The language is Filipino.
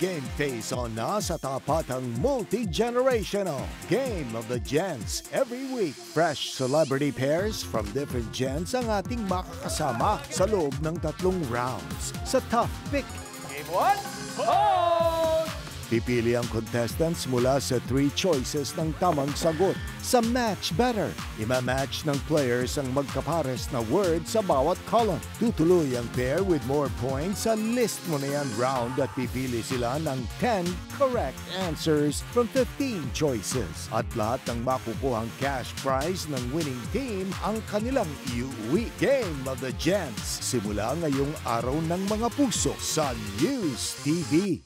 game face on na sa tapatang multi-generational Game of the Gents. Every week, fresh celebrity pairs from different gens ang ating makakasama sa loob ng tatlong rounds sa Tough Pick. Game 1, hold! Pipili ang contestants mula sa three choices ng tamang sagot. Sa Match Better, ima-match ng players ang magkapares na word sa bawat column. Tutuloy ang pair with more points sa list mo na yan round at pipili sila ng 10 correct answers from 15 choices. At lahat ng makukuhang cash prize ng winning team ang kanilang iuwi. Game of the Gents. Simula ngayong araw ng mga puso sa News TV.